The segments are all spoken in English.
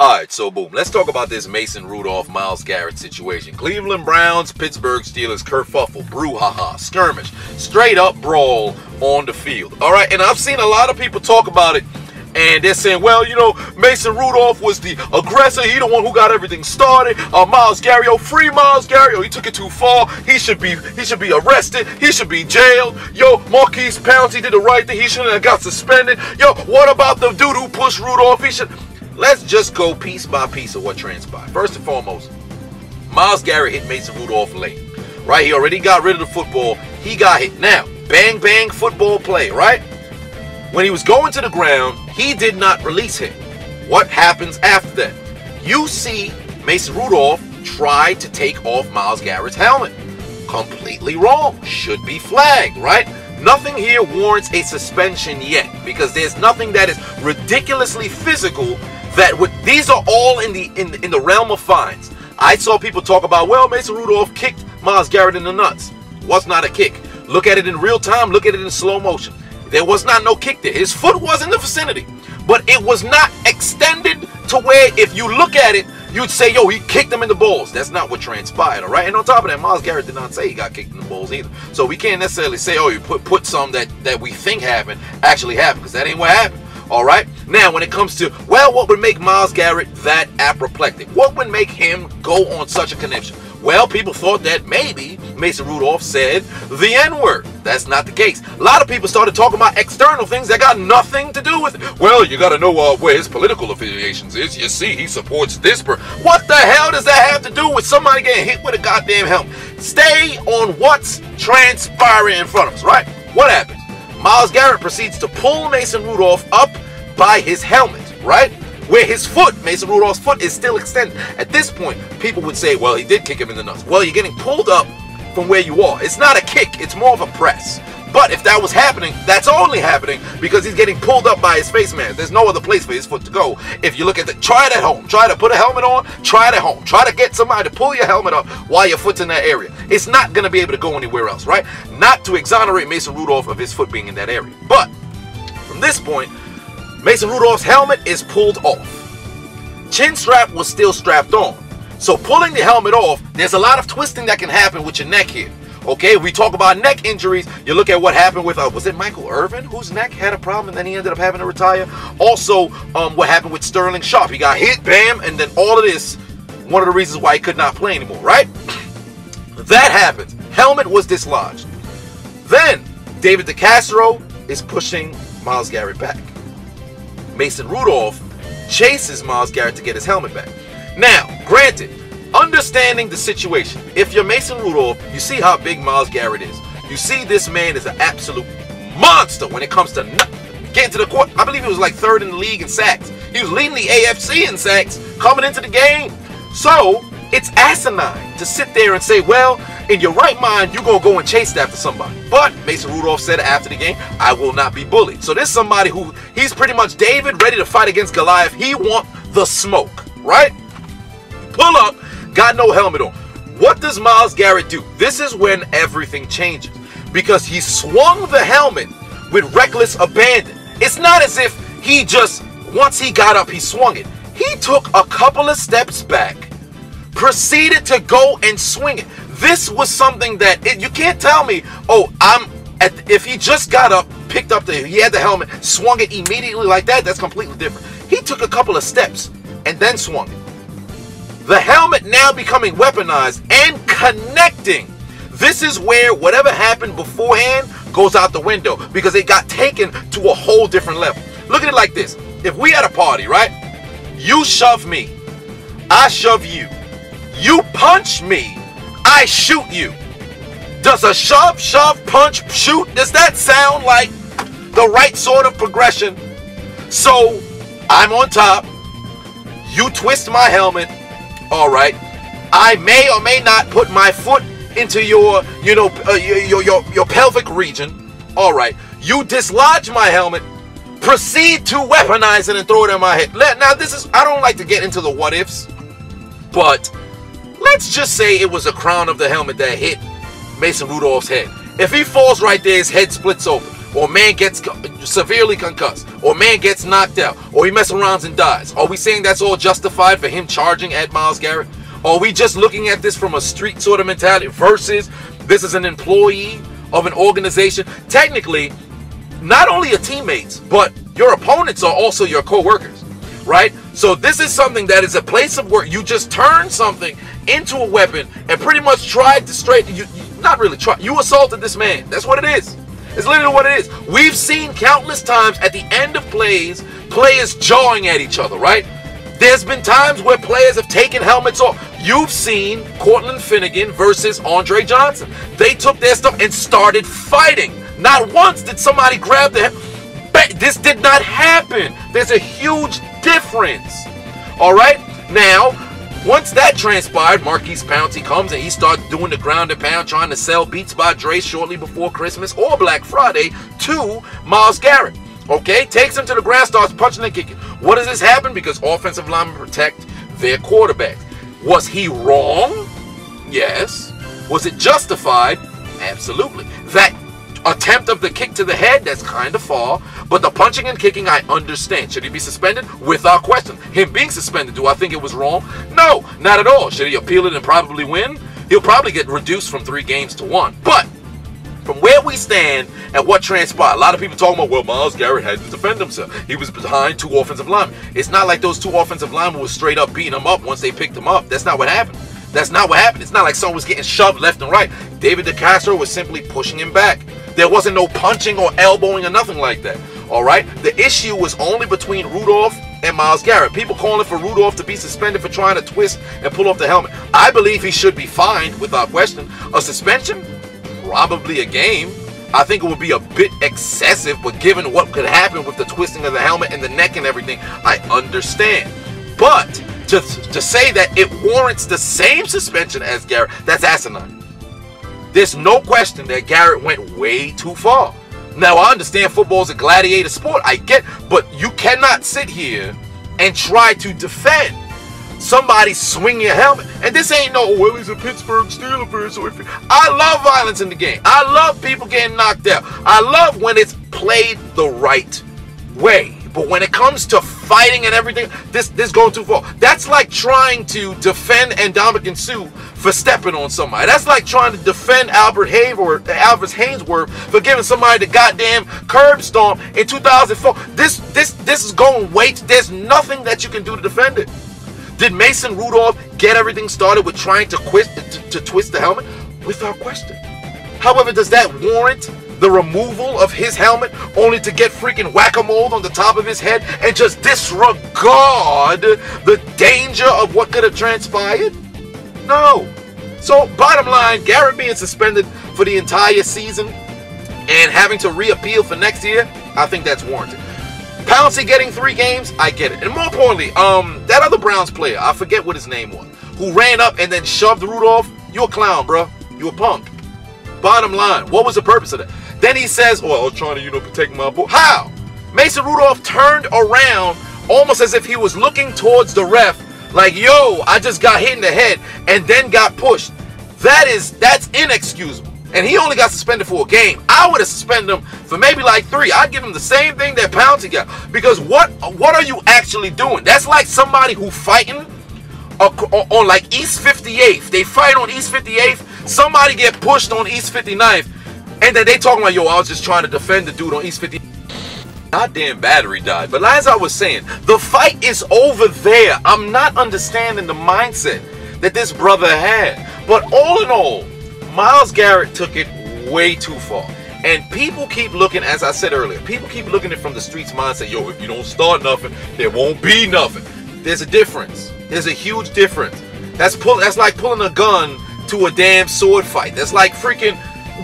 All right, so boom. Let's talk about this Mason Rudolph, Myles Garrett situation. Cleveland Browns, Pittsburgh Steelers, kerfuffle, brouhaha, skirmish, straight up brawl on the field. All right, and I've seen a lot of people talk about it and they're saying, well, you know, Mason Rudolph was the aggressor. He the one who got everything started. Uh, Myles Garrett, oh, free Myles Garrett. Oh, he took it too far. He should be he should be arrested. He should be jailed. Yo, Maurkice Pouncey did the right thing. He shouldn't have got suspended. Yo, what about the dude who pushed Rudolph? He should. Let's just go piece by piece of what transpired. First and foremost, Myles Garrett hit Mason Rudolph late. Right? He already got rid of the football. He got hit. Now, bang bang football play, right? When he was going to the ground, he did not release him. What happens after that? You see Mason Rudolph try to take off Myles Garrett's helmet. Completely wrong. Should be flagged, right? Nothing here warrants a suspension yet because there's nothing that is ridiculously physical that would these are all in the in, in the realm of fines. I saw people talk about, well, Mason Rudolph kicked Myles Garrett in the nuts. Was not a kick. Look at it in real time, look at it in slow motion. There was not no kick there. His foot was in the vicinity, but it was not extended to where if you look at it, you'd say, yo, he kicked him in the balls. That's not what transpired, all right? And on top of that, Myles Garrett did not say he got kicked in the balls either. So we can't necessarily say, oh, you put put some that, that we think happened actually happened, because that ain't what happened. All right. Now, when it comes to, well, what would make Myles Garrett that apoplectic? What would make him go on such a conniption? Well, people thought that maybe Mason Rudolph said the N word. That's not the case. A lot of people started talking about external things that got nothing to do with it. Well, you got to know uh, where his political affiliations is. You see, he supports this. What the hell does that have to do with somebody getting hit with a goddamn helmet? Stay on what's transpiring in front of us, right? What happens? Myles Garrett proceeds to pull Mason Rudolph up by his helmet, right? Where his foot, Mason Rudolph's foot, is still extended. At this point, people would say, well, he did kick him in the nuts. Well, you're getting pulled up from where you are. It's not a kick, it's more of a press. But if that was happening, that's only happening because he's getting pulled up by his face man. There's no other place for his foot to go. If you look at the, try it at home. Try to put a helmet on. Try it at home. Try to get somebody to pull your helmet up while your foot's in that area. It's not going to be able to go anywhere else, right? Not to exonerate Mason Rudolph of his foot being in that area. But from this point, Mason Rudolph's helmet is pulled off. Chin strap was still strapped on. So pulling the helmet off, there's a lot of twisting that can happen with your neck here. Okay, we talk about neck injuries. You look at what happened with, uh, was it Michael Irvin, whose neck had a problem and then he ended up having to retire? Also, um, what happened with Sterling Sharpe? He got hit, bam, and then all of this, one of the reasons why he could not play anymore, right? That happens. Helmet was dislodged. Then, David DeCastro is pushing Myles Garrett back. Mason Rudolph chases Myles Garrett to get his helmet back. Now, granted, understanding the situation, if you're Mason Rudolph, you see how big Myles Garrett is. You see this man is an absolute monster when it comes to getting to the court. I believe he was like third in the league in sacks. He was leading the AFC in sacks coming into the game. So it's asinine to sit there and say, well, in your right mind, you're going to go and chase after somebody. But Mason Rudolph said after the game, I will not be bullied. So there's somebody who, he's pretty much David ready to fight against Goliath. He want the smoke, right? Pull up, got no helmet on. What does Myles Garrett do? This is when everything changes. Because he swung the helmet with reckless abandon. It's not as if he just, once he got up, he swung it. He took a couple of steps back proceeded to go and swing it. This was something that it, you can't tell me, oh, I'm at, if he just got up, picked up the, he had the helmet, swung it immediately like that, that's completely different. He took a couple of steps and then swung it. The helmet now becoming weaponized and connecting. This is where whatever happened beforehand goes out the window because it got taken to a whole different level. Look at it like this. If we had a party, right? You shove me. I shove you. You punch me, I shoot you. Does a shove, shove, punch, shoot, does that sound like the right sort of progression? So I'm on top. You twist my helmet. All right. I may or may not put my foot into your, you know, uh, your, your, your pelvic region. All right. You dislodge my helmet. Proceed to weaponize it and throw it in my head. Now, this is, I don't like to get into the what ifs, but Let's just say it was a crown of the helmet that hit Mason Rudolph's head. If he falls right there, his head splits open. or man gets severely concussed, or man gets knocked out, or he messes around and dies. Are we saying that's all justified for him charging at Myles Garrett? Are we just looking at this from a street sort of mentality versus this is an employee of an organization? Technically, not only your teammates, but your opponents are also your co-workers, right? So this is something that is a place of work. You just turn something into a weapon and pretty much tried to straight you, you not really try you assaulted this man. That's what it is. It's literally what it is. We've seen countless times at the end of plays, players jawing at each other, right? There's been times where players have taken helmets off. You've seen Cortland Finnegan versus Andre Johnson. They took their stuff and started fighting. Not once did somebody grab the. This did not happen. There's a huge difference. All right? Now, once that transpired, Maurkice Pouncey comes and he starts doing the ground and pound, trying to sell Beats by Dre shortly before Christmas or Black Friday to Myles Garrett. Okay, takes him to the ground, starts punching and kicking. What does this happen? Because offensive linemen protect their quarterbacks. Was he wrong? Yes. Was it justified? Absolutely. That attempt of the kick to the head, that's kind of far. But the punching and kicking, I understand. Should he be suspended? Without question. Him being suspended, do I think it was wrong? No, not at all. Should he appeal it and probably win? He'll probably get reduced from three games to one. But from where we stand and what transpired, a lot of people talking about, well, Myles Garrett had to defend himself. He was behind two offensive linemen. It's not like those two offensive linemen were straight up beating him up once they picked him up. That's not what happened. That's not what happened. It's not like someone was getting shoved left and right. David DeCastro was simply pushing him back. There wasn't no punching or elbowing or nothing like that. All right. The issue was only between Rudolph and Myles Garrett. People calling for Rudolph to be suspended for trying to twist and pull off the helmet. I believe he should be fined without question. A suspension, probably a game. I think it would be a bit excessive, but given what could happen with the twisting of the helmet and the neck and everything, I understand. But to, to say that it warrants the same suspension as Garrett, that's asinine. There's no question that Garrett went way too far. Now, I understand football is a gladiator sport. I get, but you cannot sit here and try to defend somebody swinging a helmet. And this ain't no, well, he's a Pittsburgh Steelers so I love violence in the game. I love people getting knocked out. I love when it's played the right way. But when it comes to fighting and everything, this this going too far. That's like trying to defend Ndamukong Suh for stepping on somebody. That's like trying to defend Albert Hayworth, Albert Haynesworth for giving somebody the goddamn curb stomp in 2004. This this this is going way. There's nothing that you can do to defend it. Did Mason Rudolph get everything started with trying to, twist to, to twist the helmet? Without question. However, does that warrant the removal of his helmet only to get freaking whack-a-mole on the top of his head and just disregard the danger of what could have transpired? No. So, bottom line, Garrett being suspended for the entire season and having to reappeal for next year, I think that's warranted. Pouncey getting three games, I get it. And more importantly, um, that other Browns player, I forget what his name was, who ran up and then shoved Rudolph, you a clown, bro. You a punk. Bottom line, what was the purpose of that? Then he says, "Oh, I was trying to, you know, protect my boy." How? Mason Rudolph turned around almost as if he was looking towards the ref, like, "Yo, I just got hit in the head and then got pushed." That is that's inexcusable. And he only got suspended for a game. I would have suspended him for maybe like three. I'd give him the same thing that Pouncey got. Because what what are you actually doing? That's like somebody who fighting on like East 58th. They fight on East 58th. Somebody get pushed on East 59th and then they talking about, yo, I was just trying to defend the dude on East 50. Goddamn battery died. But as I was saying, the fight is over there. I'm not understanding the mindset that this brother had. But all in all, Myles Garrett took it way too far. And people keep looking, as I said earlier, people keep looking at it from the streets mindset. Yo, if you don't start nothing, there won't be nothing. There's a difference. There's a huge difference. That's pull. That's like pulling a gun to a damn sword fight. That's like freaking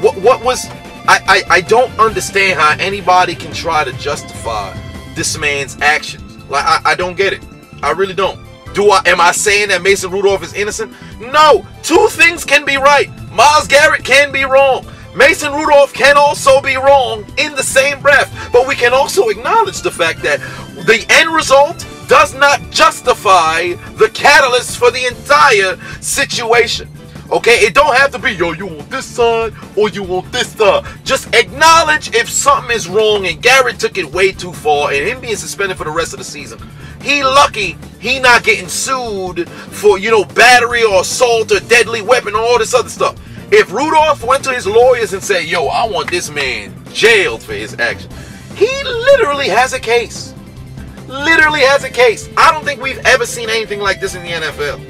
what what was I, I I don't understand how anybody can try to justify this man's actions. Like I, I don't get it. I really don't. Do I am I saying that Mason Rudolph is innocent? No. Two things can be right. Myles Garrett can be wrong. Mason Rudolph can also be wrong in the same breath. But we can also acknowledge the fact that the end result does not justify the catalyst for the entire situation. Okay, it don't have to be yo, you want this side or you want this side. Just acknowledge if something is wrong and Garrett took it way too far and him being suspended for the rest of the season. He lucky he not getting sued for, you know, battery or assault or deadly weapon or all this other stuff. If Rudolph went to his lawyers and said, yo, I want this man jailed for his action, he literally has a case. Literally has a case. I don't think we've ever seen anything like this in the NFL.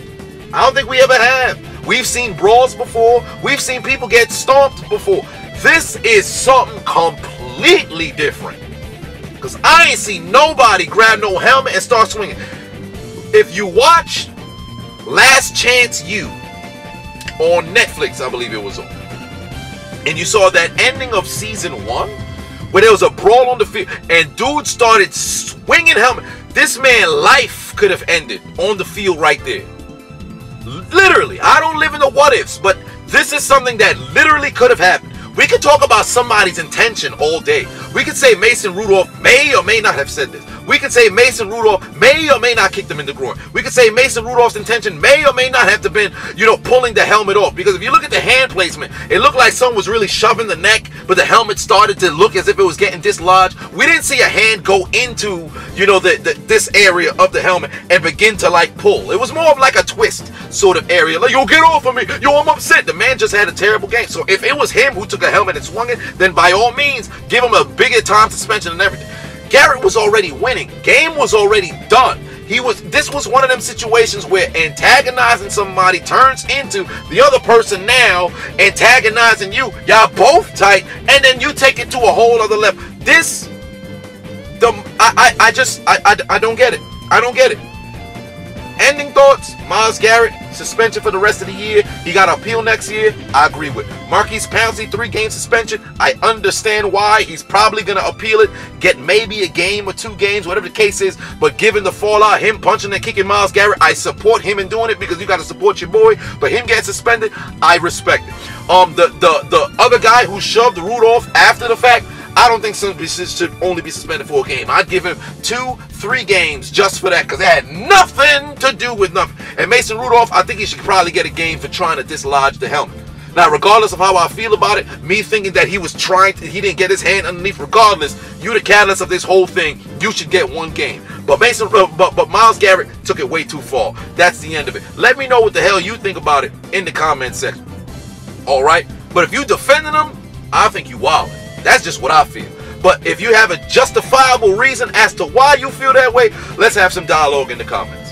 I don't think we ever have. We've seen brawls before. We've seen people get stomped before. This is something completely different. Because I ain't seen nobody grab no helmet and start swinging. If you watch Last Chance U on Netflix, I believe it was on, and you saw that ending of season one, where there was a brawl on the field and dude started swinging helmet. This man life could have ended on the field right there. Literally, I don't live in the what ifs, but this is something that literally could have happened. We could talk about somebody's intention all day. We could say Mason Rudolph may or may not have said this. We could say Mason Rudolph may or may not kick them in the groin. We could say Mason Rudolph's intention may or may not have to been, you know, pulling the helmet off. Because if you look at the hand placement, it looked like someone was really shoving the neck, but the helmet started to look as if it was getting dislodged. We didn't see a hand go into, you know, the, the this area of the helmet and begin to like pull. It was more of like a twist sort of area. Like, yo, get off of me. Yo, I'm upset. The man just had a terrible game. So if it was him who took a helmet and swung it, then by all means, give him a bigger time suspension and everything. Garrett was already winning. Game was already done. He was this was one of them situations where antagonizing somebody turns into the other person now antagonizing you. Y'all both tight, and then you take it to a whole other level. This the I I, I just I, I I don't get it. I don't get it. Ending thoughts, Myles Garrett, suspension for the rest of the year. He got to appeal next year. I agree with. Maurkice Pouncey, three game suspension. I understand why. He's probably going to appeal it, get maybe a game or two games, whatever the case is. But given the fallout, him punching and kicking Myles Garrett, I support him in doing it because you got to support your boy. But him getting suspended, I respect it. Um, the the the other guy who shoved Rudolph after the fact, I don't think somebody should only be suspended for a game. I'd give him two, three games just for that because it had nothing to do with nothing. And Mason Rudolph, I think he should probably get a game for trying to dislodge the helmet. Now, regardless of how I feel about it, me thinking that he was trying to, he didn't get his hand underneath, regardless, you the catalyst of this whole thing, you should get one game. But Mason, but, but Myles Garrett took it way too far. That's the end of it. Let me know what the hell you think about it in the comment section. All right? But if you defending him, I think you wild. That's just what I feel. But if you have a justifiable reason as to why you feel that way, let's have some dialogue in the comments.